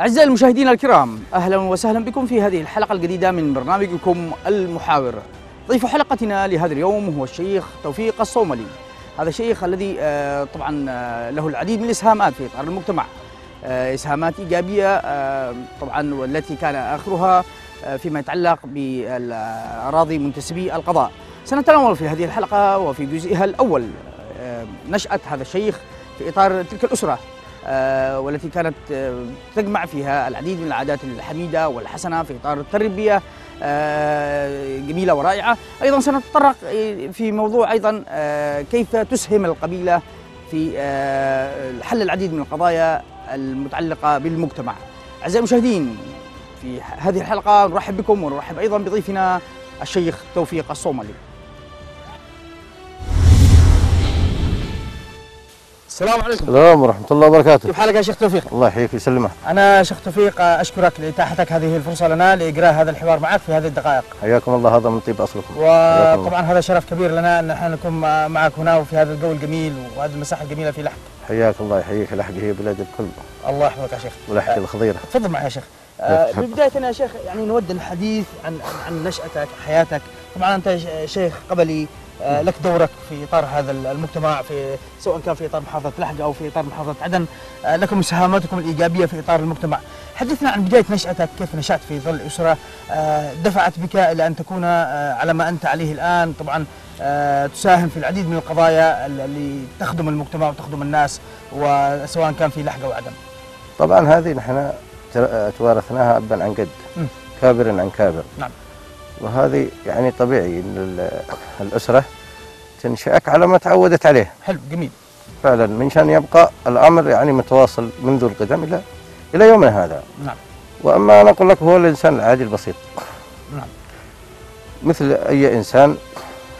أعزائي المشاهدين الكرام أهلا وسهلا بكم في هذه الحلقة الجديدة من برنامجكم المحاور. ضيف حلقتنا لهذا اليوم هو الشيخ توفيق الصوملي. هذا الشيخ الذي آه، طبعا آه، له العديد من الإسهامات في إطار المجتمع. آه، إسهامات إيجابية طبعا والتي كان آخرها فيما يتعلق بالأراضي منتسبي القضاء. سنتناول في هذه الحلقة وفي جزئها الأول نشأة هذا الشيخ في إطار تلك الأسرة. والتي كانت آه، تجمع فيها العديد من العادات الحميدة والحسنة في إطار التربية آه، جميلة ورائعة. أيضا سنتطرق آه، في موضوع أيضا آه، كيف تسهم القبيلة في آه، حل العديد من القضايا المتعلقة بالمجتمع. أعزائي المشاهدين في هذه الحلقة نرحب بكم ونرحب أيضا بضيفنا الشيخ توفيق الصوملي السلام عليكم. السلام ورحمة الله وبركاته. كيف حالك يا شيخ توفيق؟ الله يحييك ويسلمك. أنا شيخ توفيق أشكرك لإتاحتك هذه الفرصة لنا لإجراء هذا الحوار معك في هذه الدقائق. حياكم الله هذا من طيب الله. وطبعا هذا شرف كبير لنا أن إحنا نكون مع- معك هنا وفي هذا الجو الجميل وهذه المساحة الجميلة في لحق حياك الله يحييك لحق هي بلاد الكل. الله يحفظك يا شيخ. ولحق الخضيرة. تفضل معي يا شيخ. آه،. بداية يا شيخ يعني نود الحديث عن عن- نشأتك حياتك. طبعا أنت شيخ قبلي لك دورك في إطار هذا المجتمع في سواء كان في إطار محافظة لحج أو في إطار محافظة عدن آه، لكم مساهماتكم الإيجابية في إطار المجتمع حدثنا عن بداية نشأتك كيف نشأت في ظل أسرة آه، دفعت بك إلى أن تكون آه، على ما أنت عليه الآن طبعا آه، تساهم في العديد من القضايا اللي تخدم المجتمع وتخدم الناس وسواء كان في لحج أو عدن طبعا هذه نحن توارثناها أبا عن جد. كابر عن كابر نعم. وهذه يعني طبيعي أن ال- الأسرة تنشأك على ما تعودت عليه. حلو جميل. فعلا من شأن يبقى الأمر يعني متواصل منذ القدم إلى إلى يومنا هذا. نعم. وأما أنا أقول لك هو الإنسان العادي البسيط. نعم. مثل أي إنسان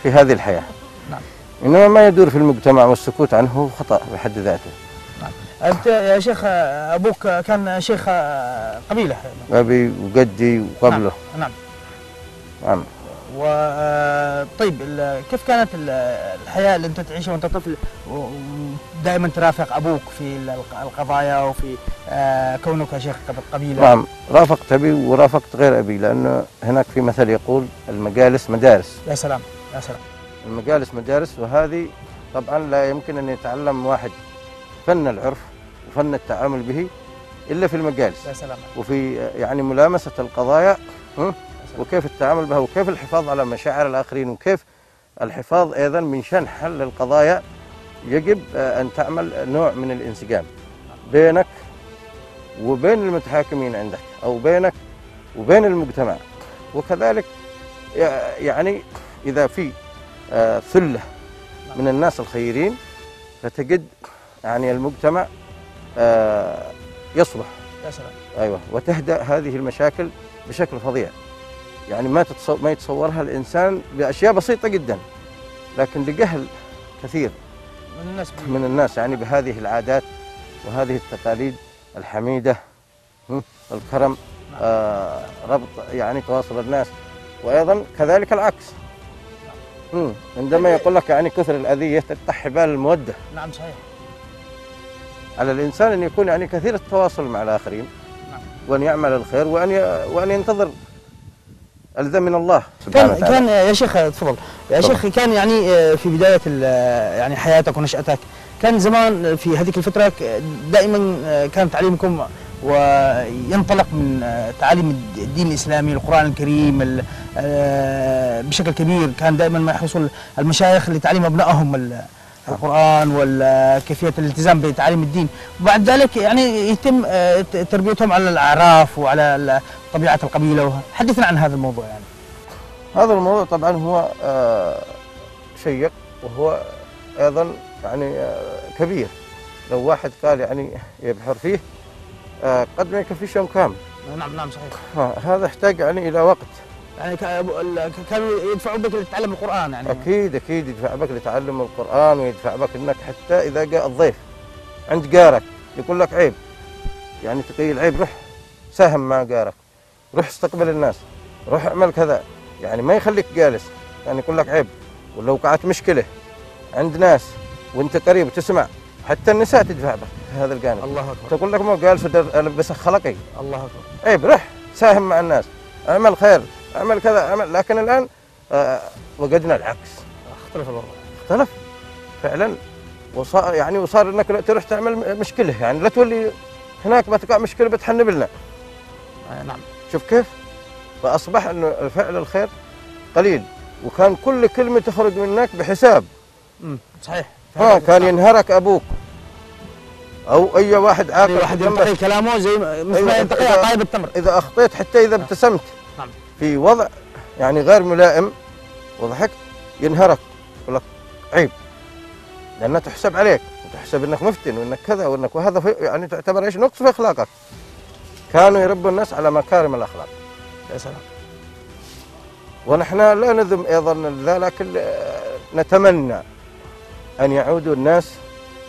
في هذه الحياة. نعم. إنما ما يدور في المجتمع والسكوت عنه خطأ بحد ذاته. أنت يا شيخ أبوك كان شيخ قبيلة. أبي وجدي وقبله. نعم نعم. و طيب ال- كيف كانت ال- الحياة اللي انت تعيشها وانت طفل؟ ودائما ترافق أبوك في الق- القضايا وفي آه، كونك شيخ قب- قبيلة؟ نعم رافقت أبي ورافقت غير أبي لأنه هناك في مثل يقول المجالس مدارس. يا سلام يا سلام. المجالس مدارس وهذه طبعا لا يمكن أن يتعلم واحد فن العرف وفن التعامل به إلا في المجالس. يا سلام. وفي يعني ملامسة القضايا. وكيف التعامل بها وكيف الحفاظ على مشاعر الآخرين وكيف الحفاظ أيضا من شأن حل القضايا يجب آه، أن تعمل نوع من الانسجام بينك وبين المتحاكمين عندك أو بينك وبين المجتمع. وكذلك يع- يعني إذا في آه، ثلة من الناس الخيرين فتجد يعني المجتمع آه، يصلح يا سلام. أيوه وتهدأ هذه المشاكل بشكل فظيع. يعني ما تتصور ما يتصورها الإنسان بأشياء بسيطة جدا لكن لجهل كثير من الناس. من الناس يعني بهذه العادات وهذه التقاليد الحميدة الكرم آه ربط يعني تواصل الناس وأيضا كذلك العكس. هم، عندما يقول لك يعني كثر الأذية تفتح حبال المودة. نعم صحيح. على الإنسان أن يكون يعني كثير التواصل مع الآخرين نعم. وأن يعمل الخير وأن. وأن ينتظر الذي من الله سبحانه كان وتعالى. كان يا شيخ تفضل. يا تفضل. شيخ كان يعني آه، في بداية آه، يعني حياتك ونشأتك كان زمان في هذيك الفترة دائما آه، كان تعليمكم وينطلق من تعاليم الدين الإسلامي القرآن الكريم ال- بشكل كبير. كان دائما ما يحرصوا المشايخ لتعليم أبنائهم ال- القرآن وكيفيه الالتزام بتعاليم الدين. وبعد ذلك يعني يتم تربيتهم على الأعراف وعلى ال- طبيعه القبيله حدثنا عن هذا الموضوع يعني. هذا الموضوع طبعا هو آه شيق وهو أيضا يعني آه كبير. لو واحد قال يعني يبحر فيه آه قد ما يكفيش يوم كامل. نعم نعم صحيح. هذا يحتاج يعني إلى وقت. يعني كانوا يدفعوا بك لتتعلم القرآن يعني. أكيد أكيد يدفع بك لتعلم القرآن ويدفع بك إنك حتى إذا جاء الضيف عند جارك يقول لك عيب. يعني تقي العيب روح ساهم مع جارك. روح استقبل الناس روح اعمل كذا. يعني ما يخليك جالس يعني يقول لك عيب. ولو وقعت مشكلة عند ناس وانت قريب تسمع حتى النساء تدفع في هذا الجانب. الله أكبر. تقول لك ما قال فدر البسك خلقي. الله أكبر. عيب رح ساهم مع الناس. اعمل خير اعمل كذا اعمل. لكن الآن آه وجدنا العكس. اختلف الوضع. اختلف. فعلا. وصار يعني وصار إنك تروح تعمل مشكلة. يعني لا تولي هناك بتقع مشكلة بتحنب لنا آه، نعم. شوف كيف؟ فأصبح انه الفعل الخير قليل وكان كل كلمة تخرج منك بحساب. مم. صحيح. ها كان ينهرك أبوك. أو أي واحد عاقل واحد جنبك. ينتقي كلامه زي ما- مثل ما أيوة، ينتقي قائد التمر. إذا أخطيت حتى إذا ابتسمت. نعم. في وضع يعني غير ملائم وضحكت ينهرك. يقول لك عيب. لأنها تحسب عليك. وتحسب إنك مفتن وإنك كذا وإنك وهذا يعني تعتبر إيش؟ نقص في أخلاقك. كانوا يربوا الناس على مكارم الأخلاق. يا سلام. ونحن لا نذم أيضا ذا لكن آه، نتمنى أن يعودوا الناس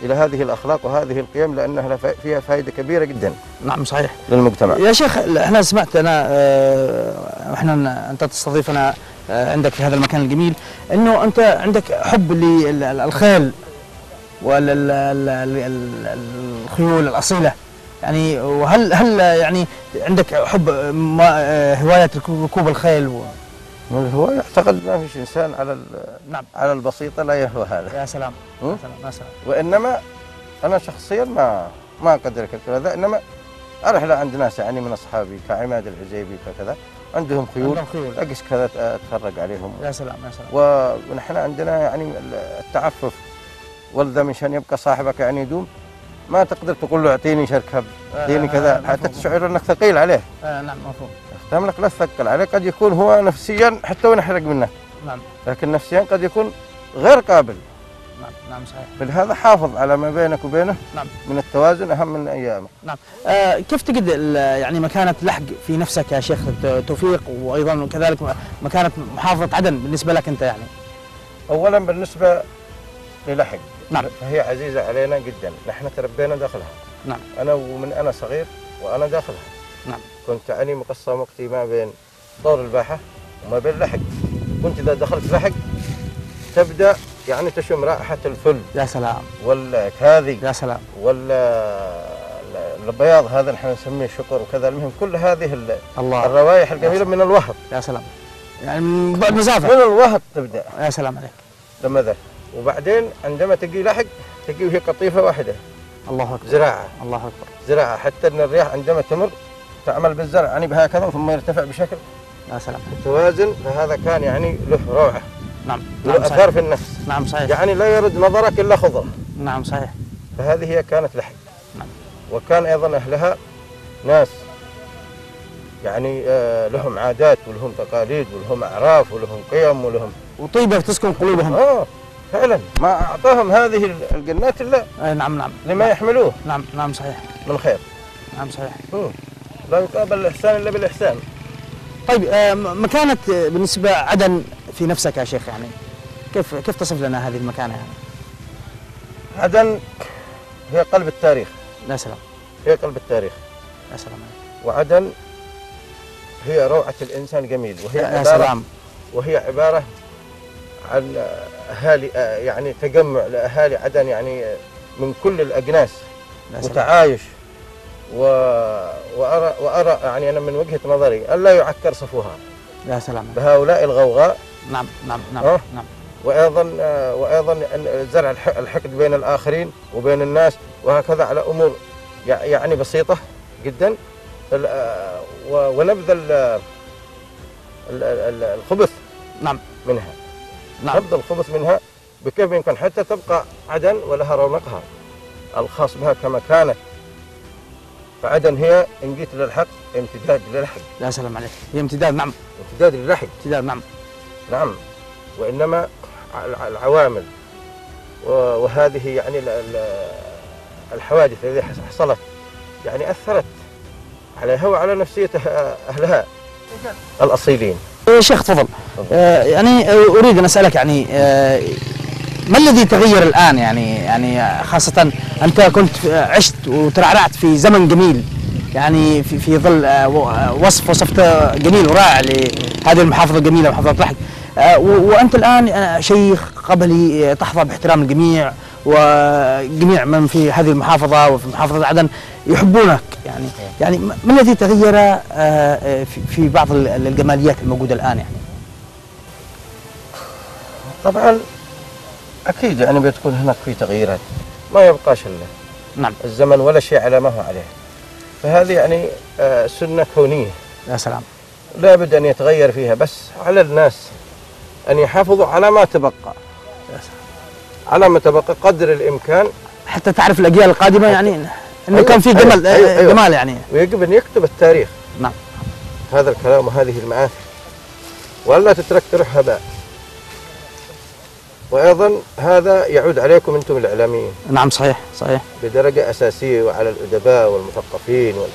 إلى هذه الأخلاق وهذه القيم فا- فيها فائده كبيرة جدا نعم صحيح. للمجتمع. يا شيخ إحنا سمعت أنا آه، إحنا أنت تستضيفنا آه، عندك في هذا المكان الجميل إنه أنت عندك حب للخيل والخيول الأصيلة. يعني وهل هل يعني عندك حب ما هوايه ركوب الخيل و... هو يعتقد ما فيش إنسان على ال- نعم. على البسيطة لا يهوى هذا. يا سلام? يا سلام. يا سلام. وإنما أنا شخصيا ما ما أقدر الكلام هذا إنما أروح عند ناس يعني من أصحابي كعماد العزيبي كذا عندهم خيول. عندهم خيول. اجلس كذا أتفرج عليهم. يا سلام يا سلام. ونحن عندنا يعني التعفف. ولذا من شأن يبقى صاحبك يعني يدوم. ما تقدر تقول له اعطيني شركه اعطيني آه، كذا. مفهوم. حتى تشعر انك ثقيل عليه. آه نعم مفهوم. فهم لك لا تثقل عليه. قد يكون هو نفسيا حتى وين يحرق منك. نعم. لكن نفسيا قد يكون غير قابل. نعم نعم صحيح. فلهذا حافظ على ما بينك وبينه. نعم. من التوازن أهم من أيامك. آه، كيف تجد يعني مكانة لحق في نفسك يا شيخ توفيق وأيضا كذلك مكانة محافظة عدن بالنسبة لك أنت يعني؟ اولا بالنسبة للحق. نعم. فهي عزيزة علينا جدا. نحن تربينا داخلها. نعم. أنا ومن أنا صغير وأنا داخلها. نعم. كنت أني مقسم وقتي ما بين طور الباحة وما بين لحق. كنت إذا دخلت لحق تبدأ يعني تشم رائحة الفل. يا سلام. والكاذي يا سلام. وال البياض هذا نحن نسميه شكر وكذا. المهم كل هذه ال- الله. الروائح الجميلة من الوهب. يا سلام. يعني من بعد مسافة من الوهب تبدأ. يا سلام عليك لما ذا وبعدين عندما تجي لحق تجي وهي قطيفة واحدة. الله أكبر. زراعة. الله أكبر. زراعة. حتى إن الرياح عندما تمر تعمل بالزرع. يعني بهكذا ثم يرتفع بشكل. يا سلام. متوازن فهذا كان يعني له روعة. نعم. له نعم آثار صحيح. في النفس. نعم صحيح. يعني لا يرد نظرك إلا خضره نعم صحيح. فهذه هي كانت لحق. نعم. وكان أيضا أهلها ناس. يعني آه لهم عادات ولهم تقاليد ولهم أعراف ولهم قيم ولهم وطيبة تسكن قلوبهم. آه. فعلا. ما أعطاهم هذه الجنات إلا آه، نعم نعم. لما يحملوه. نعم نعم صحيح. من خير نعم صحيح. مم. لا يقابل الإحسان إلا بالإحسان. طيب آه، مكانة آه، بالنسبة عدن في نفسك يا شيخ يعني؟ كيف كيف تصف لنا هذه المكانة يعني؟ عدن هي قلب التاريخ. يا سلام. هي قلب التاريخ. يا سلام وعدن هي روعة الإنسان الجميل وهي يا عبارة سلام. وهي عبارة عن أهالي آه، يعني تجمع لأهالي عدن يعني آه، من كل سلام وتعايش. و... وأرى وأرى يعني أنا من وجهة نظري ألا يعكر صفوها. يا سلام. بهؤلاء الغوغاء. نعم نعم نعم أه؟ نعم. وأيضا آه، وأيضا زرع الح- الحقد بين الآخرين وبين الناس وهكذا على أمور يع- يعني بسيطة جدا. ونبذ ال- ال- ال- الخبث نعم. منها. نعم. نبذ الخبث منها بكيف يمكن حتى تبقى عدن ولها رونقها الخاص بها كما كانت. فعدن هي إن جيت للحق امتداد للحق. يا سلام عليك. هي امتداد نعم. امتداد للحق. امتداد نعم. نعم. وإنما الع- العوامل وهذه يعني ال- ال- الحوادث التي حص- حصلت يعني أثرت عليها وعلى نفسية أه- أهلها الأصيلين. يا شيخ تفضل. يعني آه، أريد أن أسألك يعني آه ما الذي تغير الآن يعني يعني خاصة أنت كنت عشت وترعرعت في زمن جميل يعني في في ظل آه، آه، وصف وصفته جميل ورائع لهذه المحافظة الجميلة محافظه آه، و- وأنت الآن آه، شيخ قبلي آه، تحظى باحترام الجميع وجميع من في هذه المحافظة وفي محافظة عدن يحبونك يعني. يعني ما الذي تغير آه، آه، في- بعض ال- الجماليات الموجودة الآن يعني؟ طبعا أكيد يعني بتكون هناك في تغييرات. ما يبقاش إلا نعم. الزمن ولا شيء على ما هو عليه. فهذه يعني آه، سنة كونية. يا سلام. لابد أن يتغير فيها بس على الناس أن يحافظوا على ما تبقى. يا سلام. على ما تبقى قدر الإمكان. حتى تعرف الأجيال القادمة يعني إنه أيوة، كان في أيوة، جمال أيوة، آه، أيوة. جمال يعني. ويجب أن يكتب التاريخ. نعم. هذا الكلام وهذه المآثر وألا تترك تروح هباء وأيضا هذا يعود عليكم أنتم الإعلاميين. نعم صحيح صحيح. بدرجة أساسية وعلى الأدباء والمثقفين وال...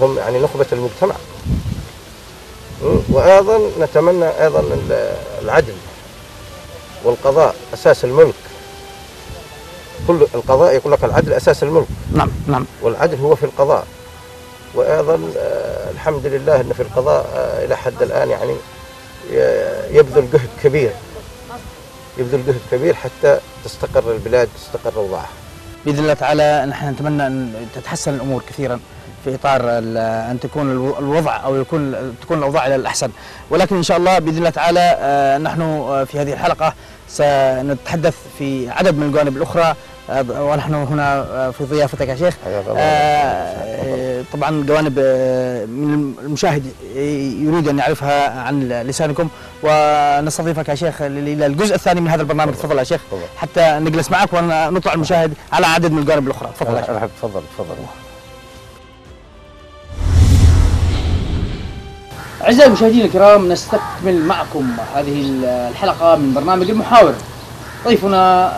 هم يعني نخبة المجتمع. م? وأيضا نتمنى أيضا ال- العدل والقضاء أساس الملك. كل القضاء يقول لك العدل أساس الملك. نعم نعم. والعدل هو في القضاء. وأيضا آه، الحمد لله إن في القضاء آه، إلى حد الآن يعني يبذل جهد كبير. يبذل جهد كبير حتى تستقر البلاد تستقر اوضاعها بإذن الله تعالى نحن نتمنى أن تتحسن الأمور كثيرا في إطار أن تكون الو- الوضع أو يكون تكون الأوضاع إلى الأحسن. ولكن إن شاء الله بإذن الله تعالى آه، نحن آه، في هذه الحلقة سنتحدث في عدد من الجوانب الأخرى. ونحن هنا في ضيافتك يا شيخ. حياك الله. آه، طبعا جوانب آه، من المشاهد يريد أن يعرفها عن لسانكم. ونستضيفك يا شيخ إلى الجزء الثاني من هذا البرنامج. تفضل. يا شيخ. حتى نجلس معك ونطلع المشاهد على عدد من الجوانب الأخرى. تفضل يا شيخ. تفضل تفضل. أعزائي المشاهدين الكرام نستكمل معكم هذه الحلقة من برنامج المحاور. ضيفنا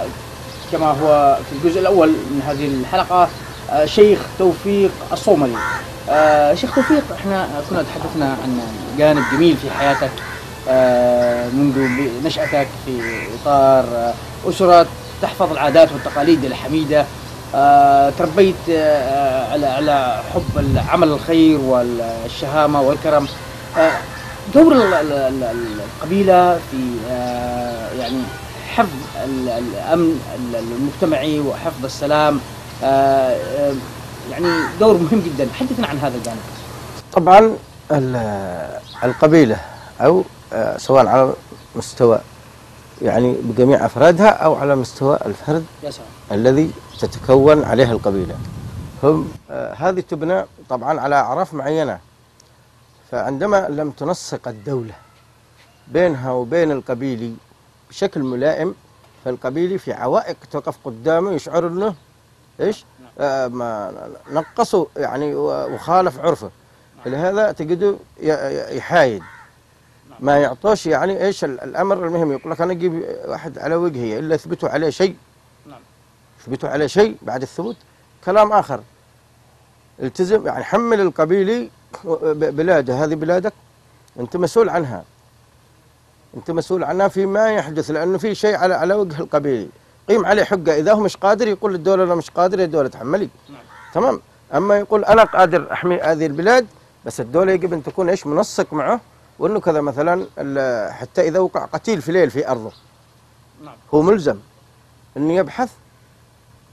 كما هو في الجزء الأول من هذه الحلقة آه، شيخ توفيق الصوملي. آه، شيخ توفيق إحنا كنا تحدثنا عن جانب جميل في حياتك آه، منذ نشأتك في إطار أسرة تحفظ العادات والتقاليد الحميدة. تربيت على على حب العمل الخير والشهامة والكرم. دور ال- ال- ال- القبيلة في يعني حفظ ال- الأمن ال- المجتمعي وحفظ السلام آه، آه، يعني دور مهم جدا. حدثنا عن هذا الجانب. طبعا ال- القبيلة أو آه، سواء على مستوى يعني بجميع أفرادها أو على مستوى الفرد الذي تتكون عليه القبيلة. هم هذه تبنى طبعا على أعراف معينة. فعندما لم تنسق الدولة بينها وبين القبيلي بشكل ملائم فالقبيلي في عوائق تقف قدامه يشعر إنه إيش؟ آه ما نقصوا يعني وخالف عرفه. فلهذا تجده ي- ي- يحايد. ما يعطوش يعني إيش ال- الأمر المهم. يقول لك أنا أجيب واحد على وجهي إلا اثبتوا عليه شيء. نعم. يثبتوا عليه شيء بعد الثبوت. كلام آخر. التزم يعني حمل القبيلي ب- بلاده هذه بلادك؟ أنت مسؤول عنها. أنت مسؤول عنها فيما يحدث لأنه في شيء على على وجه القبيلي قيم عليه حقه إذا هو مش قادر يقول للدولة أنا مش قادر يا الدولة تحملي. نعم. تمام؟ أما يقول أنا قادر أحمي هذه البلاد بس الدولة يجب أن تكون إيش؟ منسق معه. وأنه كذا مثلا حتى إذا وقع قتيل في ليل في أرضه. نعم. هو ملزم أنه يبحث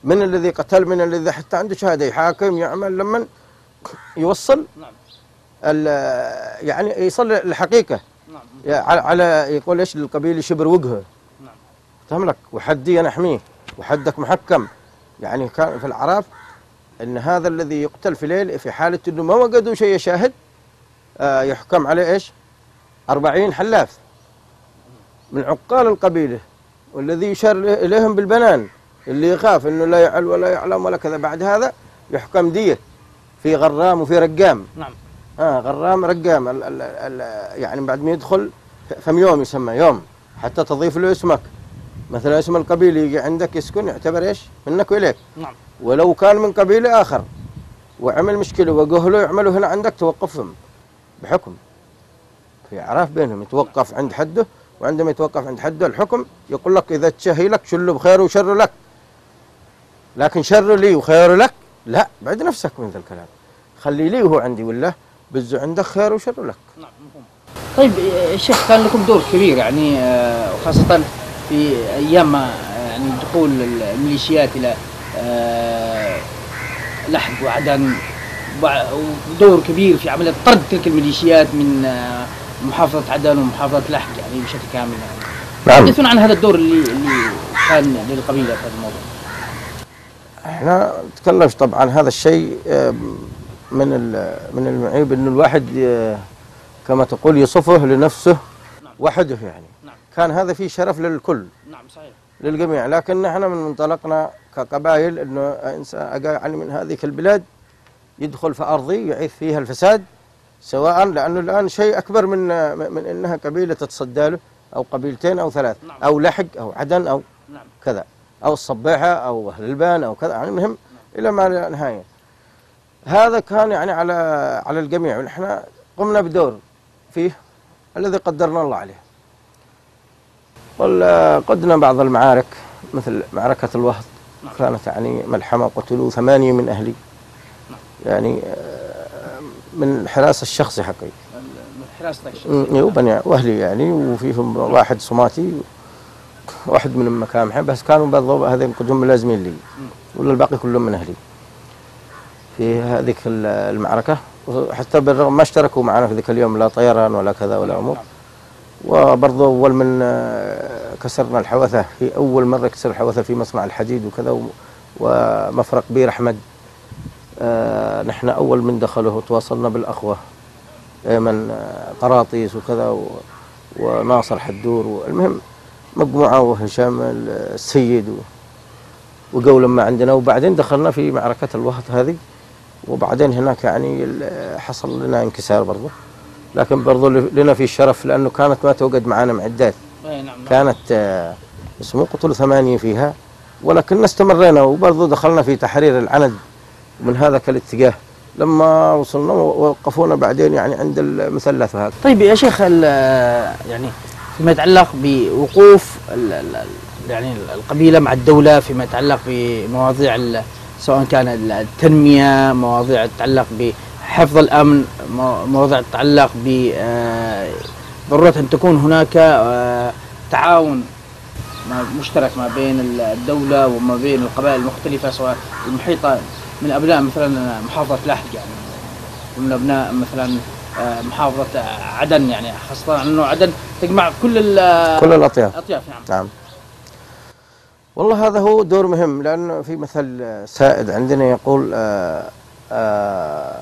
من الذي قتل من الذي حتى عنده شهادة يحاكم يعمل لما يوصل نعم يعني يصل الحقيقة. نعم. على على يقول إيش للقبيل شبر وجهه نعم. فهم لك وحدي أنا احميه وحدك محكم. يعني كان في العراف إن هذا الذي يقتل في ليل في حالة إنه ما وجدوا شيء يشاهد آه يحكم عليه إيش؟ أربعين حلاف من عقال القبيلة والذي يشار إليهم بالبنان. اللي يخاف إنه لا يعل ولا يعلم ولا كذا. بعد هذا يحكم دية في غرام وفي رقام. نعم. آه غرام رقام ال ال ال يعني بعد ما يدخل فم يوم يسمى يوم حتى تضيف له اسمك. مثلا اسم القبيل يجي عندك يسكن يعتبر إيش؟ منك وإليك. نعم. ولو كان من قبيل آخر وعمل مشكلة وقهله يعملوا هنا عندك توقفهم بحكم. في اعراف بينهم يتوقف عند حده وعندما يتوقف عند حده الحكم يقول لك إذا تشهي لك شله بخير وشر لك. لكن شر لي وخير لك لا بعد نفسك من ذا الكلام. خلي لي وهو عندي ولا بز عندك خير وشر لك نعم مفهوم. طيب آه، الشيخ كان لكم دور كبير يعني آه، وخاصة في أيام آه، يعني دخول الميليشيات إلى آه، لحق وعدن ودور كبير في عملية طرد تلك الميليشيات من آه، محافظة عدن ومحافظة لحق يعني بشكل كامل يعني. نعم حدثونا عن هذا الدور اللي اللي كان للقبيلة في هذا الموضوع. إحنا نتكلم طبعا هذا الشيء آه، من من المعيب إنه الواحد كما تقول يصفه لنفسه وحده يعني نعم. كان هذا فيه شرف للكل نعم صحيح. للجميع لكن نحن من منطلقنا كقبائل إنه إنسان يعني من هذه البلاد يدخل في أرضي يعيث فيها الفساد سواء لأنه الآن شيء أكبر من من إنها قبيلة تتصدى له أو قبيلتين أو ثلاث نعم. أو لحق أو عدن أو نعم. كذا أو الصبيحه أو أهل البان أو كذا يعني المهم إلى ما لا نهاية هذا كان يعني على على الجميع ونحن قمنا بدور فيه الذي قدرنا الله عليه. قدنا بعض المعارك مثل معركة الوهض. كانت يعني ملحمة قتلوا ثمانية من أهلي. يعني آه، من الحراسة الشخصي حقي. من حراستك وبني وأهلي يعني وفيهم واحد صماتي واحد من مكامحه بس كانوا بالضبط هذين كلهم ملازمين لي. ولا الباقي كلهم من أهلي. في هذيك ال- المعركة حتى بالرغم ما اشتركوا معنا في ذيك اليوم لا طيران ولا كذا ولا أمور. وبرضه أول من آه، كسرنا الحوثة في أول مرة كسر الحوثة في مصنع الحديد وكذا ومفرق بير أحمد. آه، نحن أول من دخله وتواصلنا بالأخوة أيمن آه، قراطيس وكذا وناصر حدور المهم مجموعة وهشام السيد وقولا ما عندنا. وبعدين دخلنا في معركة الوهط هذه. وبعدين هناك يعني حصل لنا انكسار برضه لكن برضه لنا في الشرف لأنه كانت ما توجد معنا معدات. اي نعم نعم. كانت آه، اسمه قتلوا ثمانية فيها. ولكن استمرينا وبرضه دخلنا في تحرير العند من هذا الاتجاه. لما وصلنا ووقفونا بعدين يعني عند المثلث هذا طيب يا شيخ ال- يعني فيما يتعلق بوقوف يعني القبيلة مع الدولة فيما يتعلق بمواضيع ال- سواء كان التنمية مواضيع تتعلق بحفظ الأمن مو- مواضيع تتعلق ب آه، أن تكون هناك آه، تعاون مشترك ما بين ال- الدولة وما بين القبائل المختلفة سواء المحيطة من أبناء مثلا محافظة لاحق يعني ومن أبناء مثلا آه، محافظة عدن يعني خاصة انه عدن تجمع كل كل الأطياف. الأطياف نعم. نعم. والله هذا هو دور مهم لأنه في مثل آه، سائد عندنا يقول آه، آه،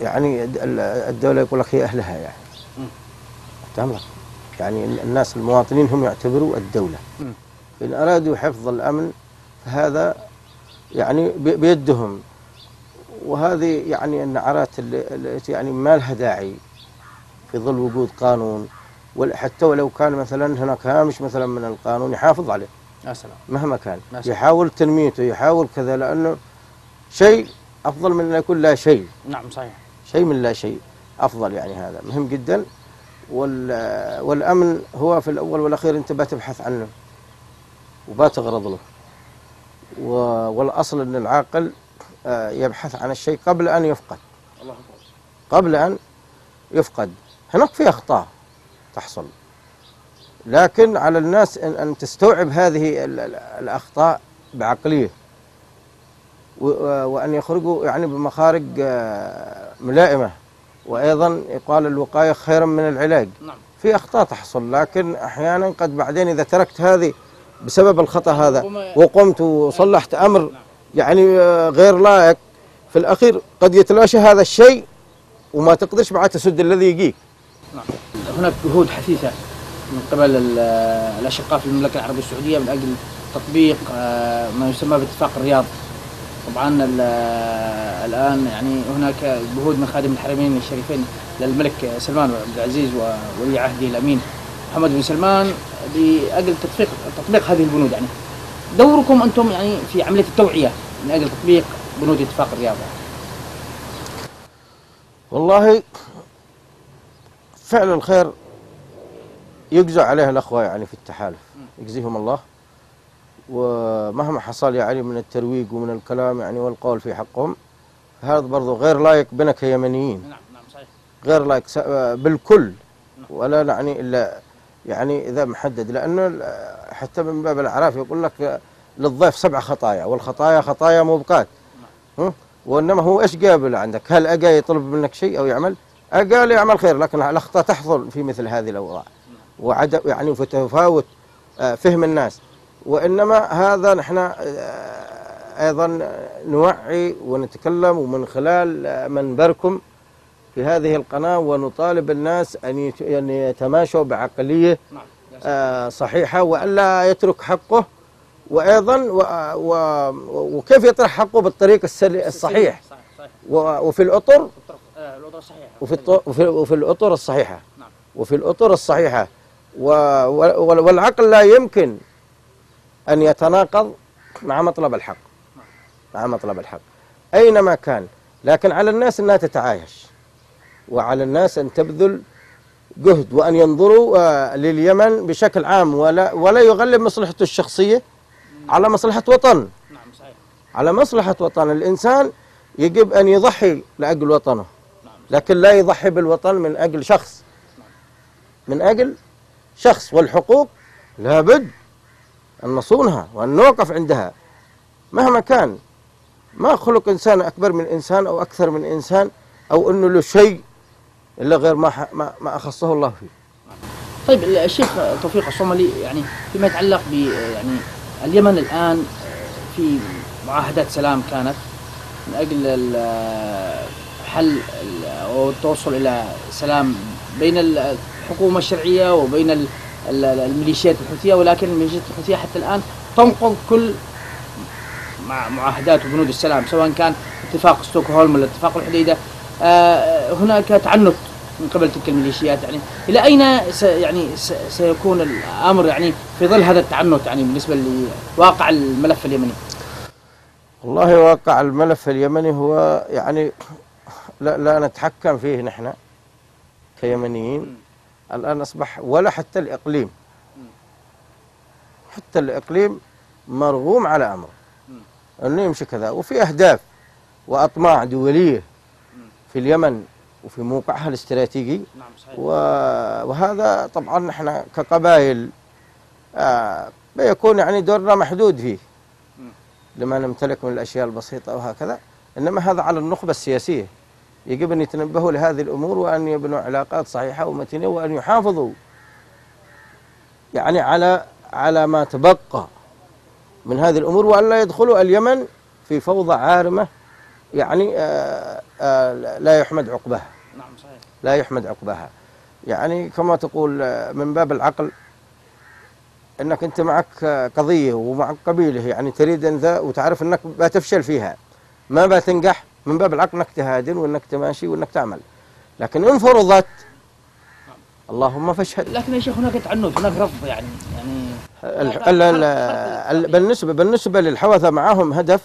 يعني الد- ال- الدولة يقول لك هي أهلها يعني. لك؟ يعني ال- الناس المواطنين هم يعتبروا الدولة. إن أرادوا حفظ الأمن فهذا يعني بي- بيدهم. وهذه يعني النعرات التي يعني ما لها داعي في ظل وجود قانون. حتى ولو كان مثلا هناك هامش مثلا من القانون يحافظ عليه. سلام. مهما كان. الله. يحاول تنميته يحاول كذا لأنه شيء أفضل من أن يكون لا شيء. نعم صحيح. شيء من لا شيء. أفضل يعني هذا. مهم جدا. وال والأمن هو في الأول والأخير أنت بتبحث عنه. وبتغرض له. والأصل أن العاقل آه، يبحث عن الشيء قبل أن يفقد. الله قبل أن يفقد. هناك في أخطاء تحصل. لكن على الناس أن, أن تستوعب هذه ال- ال- الأخطاء بعقلية. وأن يخرجوا يعني بمخارج آه، ملائمة. وأيضا يقال الوقاية خيرا من العلاج. نعم. في أخطاء تحصل لكن أحيانا قد بعدين إذا تركت هذه بسبب الخطأ هذا وقمت وصلحت أمر يعني آه، غير لائق في الأخير قد يتلاشى هذا الشيء وما تقدرش بعد تسد الذي يجيك. نعم. هناك جهود حثيثه من قبل ال- الأشقاء في المملكة العربية السعودية من أجل تطبيق آه، ما يسمى باتفاق الرياض. طبعا ال- الآن يعني هناك جهود من خادم الحرمين الشريفين للملك سلمان بن عبد العزيز وولي عهده الأمين محمد بن سلمان لأجل تطبيق تطبيق هذه البنود. يعني دوركم أنتم يعني في عملية التوعية من أجل تطبيق بنود اتفاق الرياض. والله فعل الخير يجزى عليه الأخوة يعني في التحالف. يجزيهم الله. ومهما حصل يعني من الترويج ومن الكلام يعني والقول في حقهم هذا برضو غير لايق بنا كيمنيين نعم نعم صحيح. غير لايق بالكل. ولا يعني إلا يعني إذا محدد. لأنه حتى من باب الأعراف يقول لك للضيف سبع خطايا والخطايا خطايا مبقات ها؟ وإنما هو إيش قابل عندك؟ هل أجا يطلب منك شيء أو يعمل؟ أجا يعمل خير لكن الأخطاء تحصل في مثل هذه الأوضاع. وعدم يعني في تفاوت آه، فهم الناس. وإنما هذا نحن آه، أيضا نوعي ونتكلم ومن خلال آه، منبركم في هذه القناة ونطالب الناس أن يت- أن يتماشوا بعقلية نعم صحيحة وألا يترك حقه. وأيضا وكيف يطرح حقه بالطريق الصحيح؟ وفي الأطر؟ وفي الأطر الصحيحة. نعم. وفي الأطر الصحيحة. والعقل لا يمكن أن يتناقض مع مطلب الحق. مع مطلب الحق. أينما كان. لكن على الناس أنها تتعايش. وعلى الناس أن تبذل جهد وأن ينظروا آه، لليمن بشكل عام. ولا ولا يغلب مصلحته الشخصية على مصلحة وطن. نعم على مصلحة وطن. الإنسان يجب أن يضحي لأجل وطنه. لكن لا يضحي بالوطن من أجل شخص. من أجل شخص والحقوق لابد أن نصونها وأن نوقف عندها. مهما كان ما خلق إنسان أكبر من إنسان أو أكثر من إنسان أو أنه له شيء إلا غير ما ما, ما أخصه الله فيه. طيب الشيخ توفيق الصومالي يعني فيما يتعلق ب يعني اليمن الآن في معاهدات سلام كانت. من أجل ال- حل التوصل إلى سلام بين الحكومة الشرعية وبين ال- ال- الميليشيات الحوثية ولكن الميليشيات الحوثية حتى الآن تنقض كل مع معاهدات وبنود السلام سواء كان اتفاق ستوكهولم ولا اتفاق الحديدة. آه، هناك تعنت من قبل تلك الميليشيات. يعني إلى أين س يعني س سيكون الأمر يعني في ظل هذا التعنت يعني بالنسبة لواقع الملف اليمني؟ والله واقع الملف اليمني هو يعني لا, لا نتحكم فيه نحن كيمنيين. الآن أصبح ولا حتى الإقليم. حتى الإقليم مرغوم على أمره. أنه يمشي كذا وفي أهداف وأطماع دولية في اليمن وفي موقعها الاستراتيجي. نعم صحيح. وهذا طبعا نحن كقبائل آه، بيكون يعني دورنا محدود فيه. لما نمتلك من الأشياء البسيطة وهكذا إنما هذا على النخبة السياسية. يجب أن يتنبهوا لهذه الأمور وأن يبنوا علاقات صحيحة ومتينة وأن يحافظوا يعني على على ما تبقى من هذه الأمور وأن لا يدخلوا اليمن في فوضى عارمة يعني آه، آه، لا يحمد عقبها. نعم صحيح. لا يحمد عقبها. يعني كما تقول آه، من باب العقل إنك أنت معك قضية ومعك قبيلة يعني تريد أن ذا وتعرف إنك بتفشل فيها ما بتنجح من باب العقل انك تهادن وانك تماشي وانك تعمل. لكن إن فرضت اللهم فاشهد. لكن يا شيخ هناك تعنت هناك رفض يعني يعني ال- ال- ال- ال- بالنسبة بالنسبة للحوثه معهم هدف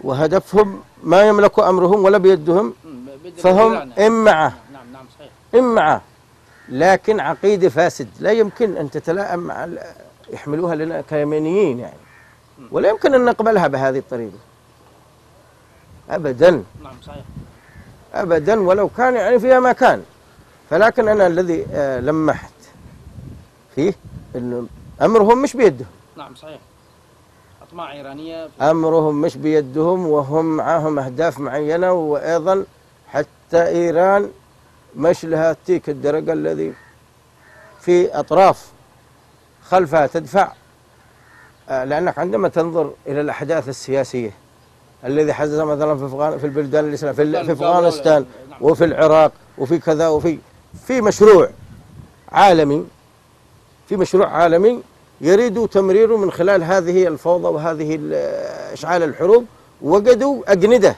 وهدفهم ما يملكوا أمرهم ولا بيدهم فهم ام معه. نعم نعم صحيح. معه. لكن عقيدة فاسد. لا يمكن أن تتلائم مع يحملوها لنا كيمنيين يعني. ولا يمكن أن نقبلها بهذه الطريقة. أبدا. نعم صحيح. أبدا ولو كان يعني فيها ما كان. فلكن أنا الذي آه، لمحت فيه أنه أمرهم مش بيدهم. نعم صحيح. أطماع إيرانية أمرهم مش بيدهم وهم معاهم أهداف معينة وأيضا حتى إيران مش لها تيك الدرجة الذي في أطراف خلفها تدفع. آه، لأنك عندما تنظر إلى الأحداث السياسية الذي حدث مثلا في أفغان في البلدان الإسلامية في, في أفغانستان وفي العراق وفي كذا وفي في مشروع عالمي في مشروع عالمي يريد تمريره من خلال هذه الفوضى وهذه ال- إشعال الحروب وجدوا أجندة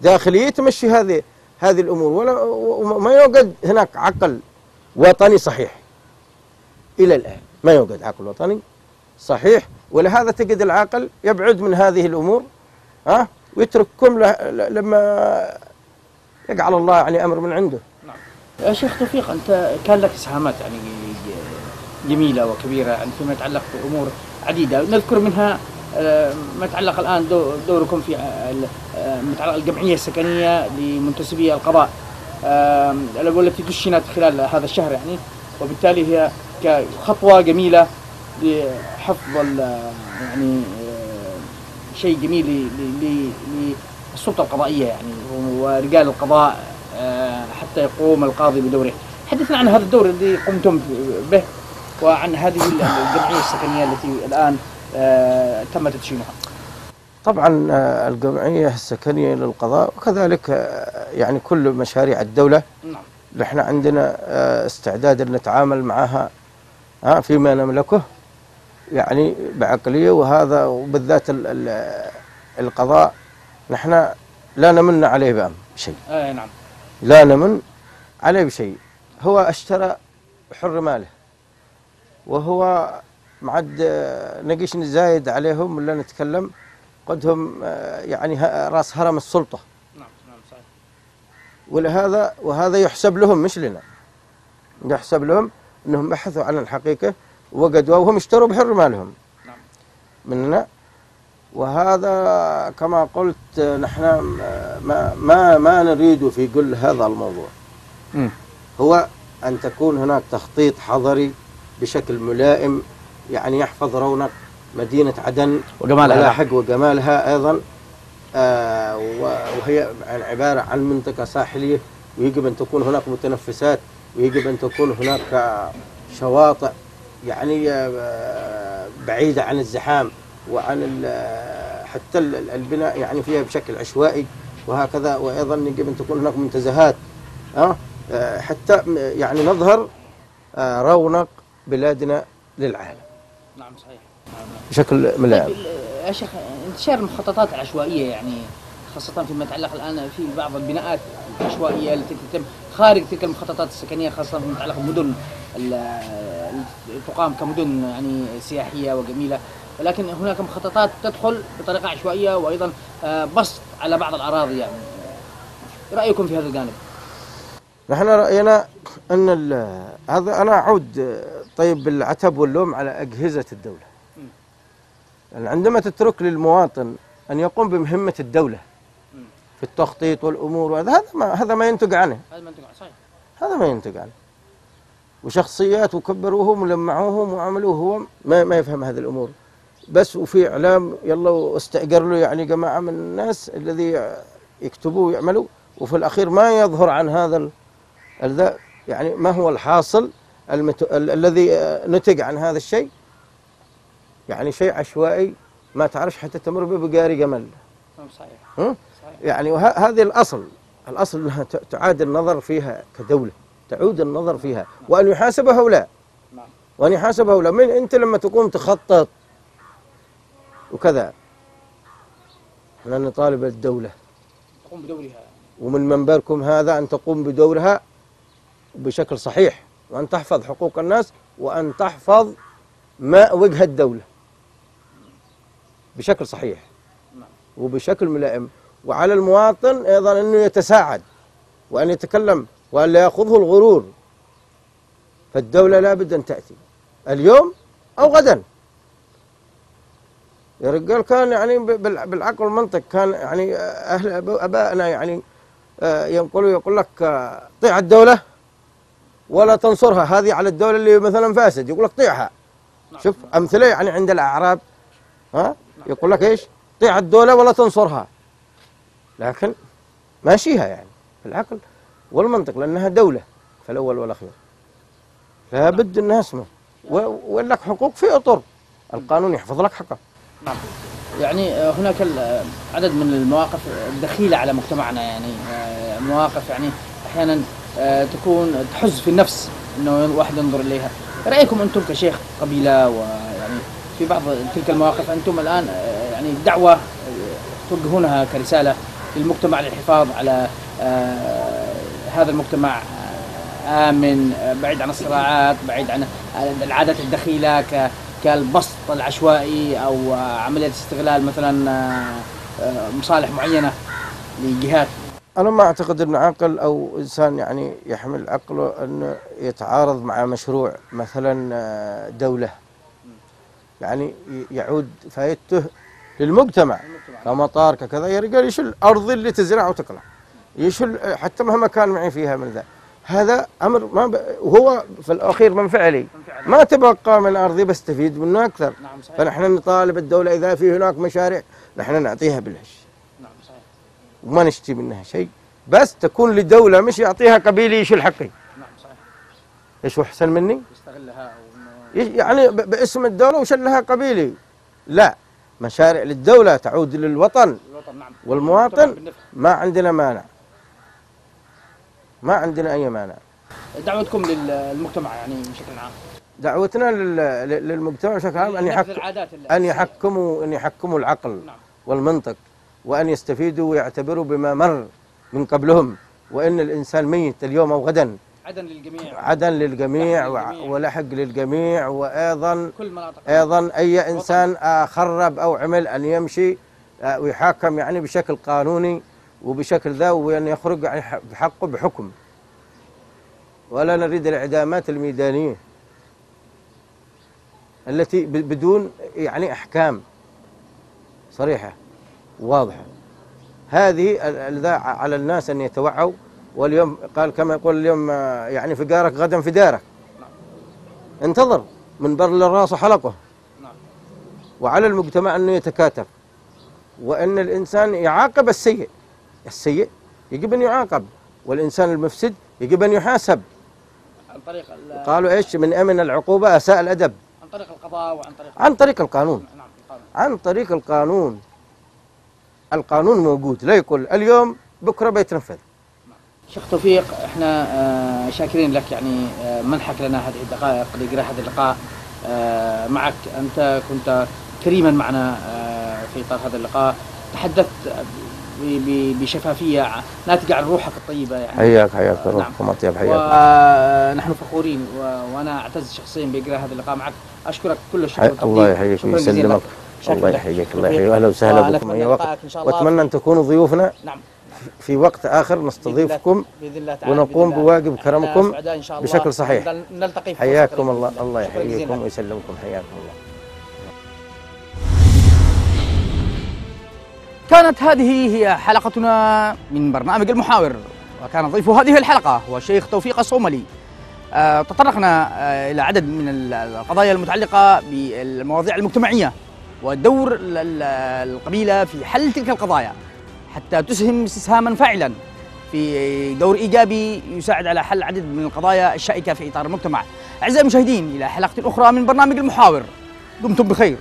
داخلية تمشي هذه هذه الأمور. ولا وما يوجد هناك عقل وطني صحيح إلى الآن. ما يوجد عقل وطني صحيح ولهذا تجد العاقل يبعد من هذه الأمور. ها؟ ويترككم لما يجعل الله يعني أمر من عنده. يا شيخ توفيق أنت كان لك إسهامات يعني جميلة وكبيرة يعني فيما يتعلق بأمور عديدة. نذكر منها آه، ما يتعلق الآن دو- دوركم في آه، آه، ما يتعلق الجمعية السكنية لمنتسبي القضاء. والتي دشنت خلال هذا الشهر يعني وبالتالي هي كخطوة جميلة لحفظ يعني شيء جميل ل- ل- ل- للسلطة القضائية يعني ورجال القضاء آه، حتى يقوم القاضي بدوره. حدثنا عن هذا الدور الذي قمتم به وعن هذه الجمعية السكنية التي الآن آه، تم تدشينها. طبعا آه، الجمعية السكنية للقضاء وكذلك يعني كل مشاريع الدولة. نعم. نحن عندنا استعداد أن نتعامل معها فيما نملكه يعني بعقلية وهذا وبالذات ال- ال- القضاء نحن لا نمن عليه بأم بشيء. آه نعم. لا نمن عليه بشيء. هو أشترى حر ماله وهو معد آه، نقيش زايد عليهم ولا نتكلم قدهم آه، يعني راس هرم السلطة. نعم نعم صحيح. ولهذا وهذا يحسب لهم مش لنا. يحسب لهم إنهم بحثوا عن الحقيقة وجدوا وهم اشتروا بحر مالهم نعم. مننا وهذا كما قلت نحن ما ما ما نريد في كل هذا الموضوع. هو أن تكون هناك تخطيط حضري بشكل ملائم يعني يحفظ رونق مدينة عدن وجمالها. حق وجمالها أيضا آه وهي عبارة عن منطقة ساحلية ويجب أن تكون هناك متنفسات ويجب أن تكون هناك شواطئ يعني آه، بعيدة عن الزحام وعن آه، حتى ال- ال- البناء يعني فيها بشكل عشوائي وهكذا. وأيضا يجب أن تكون هناك منتزهات آه، حتى يعني نظهر رونق بلادنا للعالم. نعم صحيح. بشكل ملائم. طيب يا شيخ انتشار المخططات العشوائية يعني خاصة فيما يتعلق الآن في بعض البناءات العشوائية التي تتم خارج تلك المخططات السكنية خاصة فيما يتعلق بالمدن ال- تقام كمدن يعني سياحية وجميلة ولكن هناك مخططات تدخل بطريقة عشوائية وأيضا آه، بسط على بعض الأراضي يعني رأيكم في هذا الجانب؟ نحن رأينا أن هذا أنا أعود آه، طيب بالعتب واللوم على أجهزة الدولة. لأن عندما تترك للمواطن أن يقوم بمهمة الدولة. في التخطيط والأمور وهذا هذا ما هذا ما ينتج عنه هذا ما أنتم صحيح هذا ما ينتج عنه وشخصيات وكبروهم ولمعوهم وعملوه هو ما, ما يفهم هذه الأمور. بس وفي إعلام يلا واستأجر له يعني جماعة من الناس الذي يكتبوا ويعملوا وفي الأخير ما يظهر عن هذا ال- الذا يعني ما هو الحاصل المت... ال... الذي نتج عن هذا الشيء. يعني شيء عشوائي ما تعرفش حتى تمر به بقاري جمل. نعم صحيح؟ صحيح. يعني وهذه الأصل. الأصل أنها ت- تعاد النظر فيها كدولة. تعود النظر فيها. وأن يحاسب هؤلاء. وأن يحاسب هؤلاء. من أنت لما تقوم تخطط وكذا. إحنا نطالب الدولة. تقوم بدورها. ومن منبركم هذا أن تقوم بدورها بشكل صحيح. وأن تحفظ حقوق الناس. وأن تحفظ ما وجه الدولة. بشكل صحيح. وبشكل ملائم. وعلى المواطن أيضا أنه يتساعد. وأن يتكلم. وأن لا يأخذه الغرور. فالدولة لابد أن تأتي. اليوم أو غدا. يا رجال كان يعني بال- بالعقل والمنطق كان يعني أهل أبو- أبائنا يعني آه، ينقلوا يقول لك آه، طيع الدولة ولا تنصرها. هذه على الدولة اللي مثلا فاسد يقول لك طيعها. نعم. شوف أمثلة يعني عند الأعراب ها؟ يقول لك إيش؟ طيع الدولة ولا تنصرها. لكن ماشيها يعني بالعقل والمنطق لأنها دولة في الأول والأخير. لابد أنها اسمه. ولك حقوق في أطر. القانون يحفظ لك حقك. نعم. يعني آه، هناك عدد من المواقف الدخيلة على مجتمعنا يعني آه، مواقف يعني أحيانا آه، تكون تحز في النفس أنه الواحد ينظر إليها. رأيكم أنتم كشيخ قبيلة ويعني في بعض تلك المواقف أنتم الآن يعني دعوة توجهونها كرسالة للمجتمع للحفاظ على هذا المجتمع آمن بعيد عن الصراعات بعيد عن العادات الدخيلة كالبسط العشوائي أو آه، عملية استغلال مثلا آه، مصالح معينة لجهات. أنا ما أعتقد أن عاقل أو إنسان يعني يحمل عقله أنه يتعارض مع مشروع مثلا آه، دولة. يعني يعود فائدته للمجتمع. كمطار ككذا يا رجال يشل أرض اللي تزرع وتقلع يشل حتى مهما كان معي فيها من ذا. هذا أمر ما ب... وهو في الأخير منفعلي ما تبقى من أرضي بستفيد منه أكثر. نعم صحيح. فنحن نطالب الدولة إذا في هناك مشاريع نحن نعطيها بالهش. نعم صحيح. وما نشتي منها شيء. بس تكون لدولة مش يعطيها قبيلي يشيل حقي. نعم صحيح. إيش هو أحسن مني؟ يستغلها ي- يعني ب- باسم الدولة وشلها قبيلي. لا مشاريع للدولة تعود للوطن. الوطن نعم. والمواطن ما عندنا مانع. ما عندنا أي مانع. دعوتكم للمجتمع يعني بشكل عام. دعوتنا لل- لل- للمجتمع بشكل عام أن نبذ يحك العادات أن يحكموا أن يحكموا العقل نعم. والمنطق وأن يستفيدوا ويعتبروا بما مر من قبلهم وإن الإنسان ميت اليوم أو غدا. عدن للجميع. عدن للجميع. ولحق للجميع وأيضا كل أي إنسان آه، خرب أو عمل أن يمشي آه، ويحاكم يعني بشكل قانوني. وبشكل ذا وان يخرج يعني ح- بحقه بحكم. ولا نريد الإعدامات الميدانية التي بدون يعني أحكام صريحة واضحة. هذه على الناس أن يتوعوا. واليوم قال كما يقول اليوم آه، يعني في جارك غدا في دارك. انتظر من بر للراس حلقه. نعم. وعلى المجتمع انه يتكاتف وأن الإنسان يعاقب السيء. السيء يجب أن يعاقب والإنسان المفسد يجب أن يحاسب. عن طريق ال- قالوا إيش؟ من أمن العقوبة أساء الأدب. عن طريق القضاء وعن طريق عن طريق القانون. نعم القانون. عن طريق القانون. القانون موجود لا يقول اليوم بكرة بيتنفذ شيخ توفيق إحنا آه، شاكرين لك يعني آه، منحك لنا هذه الدقائق لاجراء هذا اللقاء. آه، معك أنت كنت كريما معنا في إطار هذا اللقاء. تحدثت بشفافية. ناتجه عن روحك الطيبه يعني. حياك حياك نعم. روحكم اطيب حياك ونحن فخورين و- وأنا أعتز شخصيا باجراء هذا اللقاء معك. أشكرك كل الشكر. الله يحييك. ويسلمك الله. يحييك الله يحييك. أهلا وسهلا بكم. ونتمنى أي وقت. واتمنى إن تكونوا ضيوفنا. نعم. في وقت آخر نستضيفكم. بإذن الله تعالى ونقوم بإذن الله. بواجب كرمكم إن شاء الله. بشكل صحيح. نل- نلتقي حياكم الله. الله يحييكم. ويسلمكم. حياكم الله. كانت هذه هي حلقتنا من برنامج المحاور وكان ضيف هذه الحلقة هو الشيخ توفيق الصوملي. آه، تطرقنا آه، إلى عدد من ال- القضايا المتعلقة بالمواضيع المجتمعية ودور ال- ال- القبيلة في حل تلك القضايا حتى تسهم استسهاما فاعلا في دور إيجابي يساعد على حل عدد من القضايا الشائكة في إطار المجتمع. أعزائي المشاهدين إلى حلقة أخرى من برنامج المحاور. دمتم بخير.